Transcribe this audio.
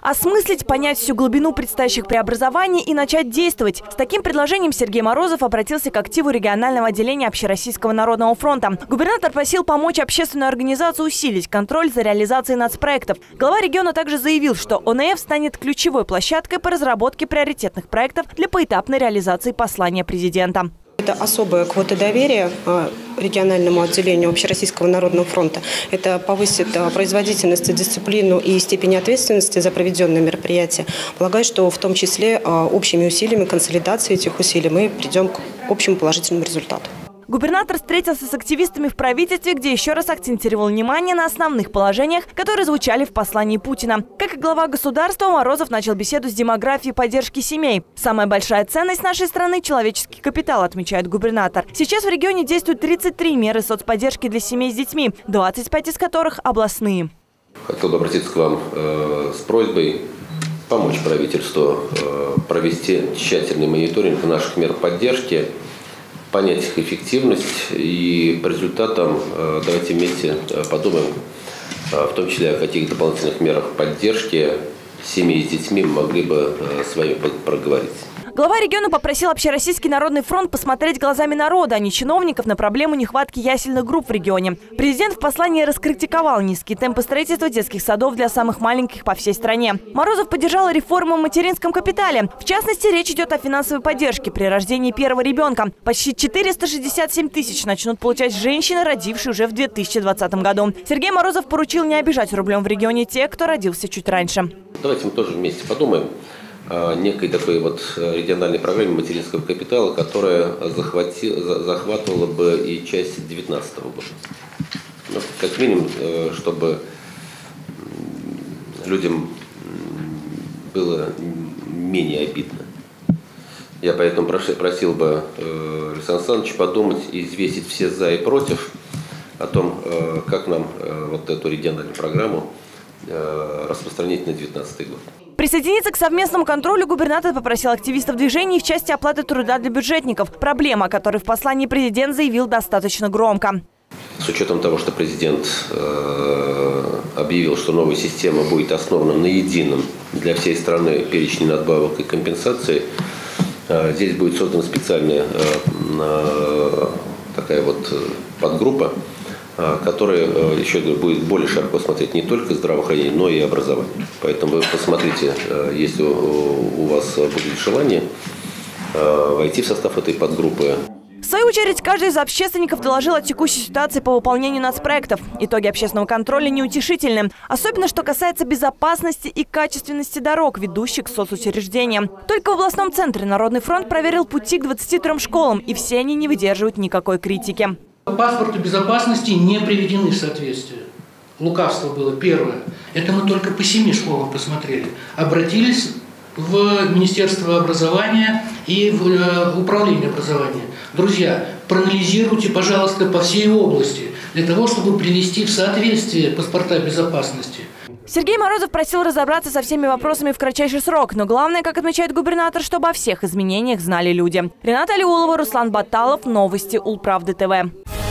Осмыслить, понять всю глубину предстоящих преобразований и начать действовать. С таким предложением Сергей Морозов обратился к активу регионального отделения Общероссийского народного фронта. Губернатор просил помочь общественную организацию усилить контроль за реализацией нацпроектов. Глава региона также заявил, что ОНФ станет ключевой площадкой по разработке приоритетных проектов для поэтапной реализации послания президента. Это особая квота доверия а, региональному отделению Общероссийского народного фронта. Это повысит а, производительность, дисциплину и степень ответственности за проведенные мероприятия. Полагаю, что в том числе а, общими усилиями, консолидацией этих усилий мы придем к общему положительному результату. Губернатор встретился с активистами в правительстве, где еще раз акцентировал внимание на основных положениях, которые звучали в послании Путина. Как и глава государства, Морозов начал беседу с демографией поддержки семей. Самая большая ценность нашей страны – человеческий капитал, отмечает губернатор. Сейчас в регионе действуют 33 меры соцподдержки для семей с детьми, 25 из которых областные. Хотел обратиться к вам э, с просьбой помочь правительству э, провести тщательный мониторинг наших мер поддержки – понять их эффективность и по результатам э, давайте вместе э, подумаем, э, в том числе о каких дополнительных мерах поддержки семьи с детьми могли бы с вами проговорить. Глава региона попросил Общероссийский народный фронт посмотреть глазами народа, а не чиновников на проблему нехватки ясельных групп в регионе. Президент в послании раскритиковал низкие темпы строительства детских садов для самых маленьких по всей стране. Морозов поддержал реформу в материнском капитале. В частности, речь идет о финансовой поддержке при рождении первого ребенка. Почти 467 тысяч начнут получать женщины, родившие уже в 2020 году. Сергей Морозов поручил не обижать рублем в регионе тех, кто родился чуть раньше. Давайте мы тоже вместе подумаем некой такой вот э, региональной программе материнского капитала, которая захвати, захватывала бы и часть 2019 года. Ну, как минимум, э, чтобы людям было менее обидно. Я поэтому просил бы э, Александра Александровича подумать и взвесить все за и против о том, как нам вот эту региональную программу распространить на 2019 год. Присоединиться к совместному контролю губернатор попросил активистов движений в части оплаты труда для бюджетников. Проблема, о которой в послании президент заявил достаточно громко. С учетом того, что президент э, объявил, что новая система будет основана на едином для всей страны перечне надбавок и компенсаций, э, здесь будет создана специальная э, такая вот подгруппа, а, который э, еще будет более широко смотреть не только здравоохранение, но и образование. Поэтому вы посмотрите, э, если у вас будет желание э, войти в состав этой подгруппы. В свою очередь, каждый из общественников доложил о текущей ситуации по выполнению нацпроектов. Итоги общественного контроля неутешительны. Особенно, что касается безопасности и качественности дорог, ведущих к соцучреждениям. Только в областном центре Народный фронт проверил пути к 23 школам, и все они не выдерживают никакой критики. Паспорты безопасности не приведены в соответствие. Лукавство было первое. Это мы только по семи школам посмотрели. Обратились в Министерство образования и в э, Управление образования. Друзья, проанализируйте, пожалуйста, по всей области для того, чтобы привести в соответствие паспорта безопасности. Сергей Морозов просил разобраться со всеми вопросами в кратчайший срок, но главное, как отмечает губернатор, чтобы о всех изменениях знали люди. Рената Алиулова, Руслан Баталов, Новости Улправды ТВ.